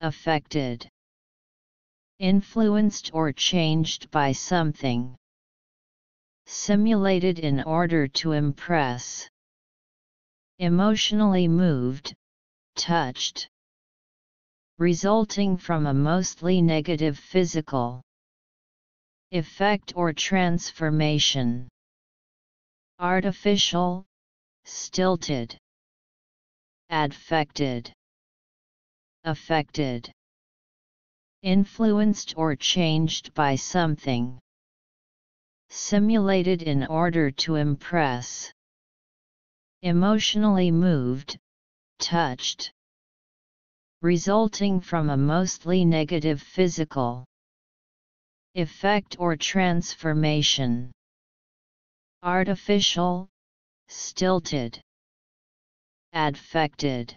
affected. Influenced or changed by something. Simulated in order to impress. Emotionally moved, touched. Resulting from a mostly negative physical effect or transformation. Artificial, stilted. Adfected. Affected. Influenced or changed by something. Simulated in order to impress. Emotionally moved, touched. Resulting from a mostly negative physical effect or transformation. Artificial, stilted. Adfected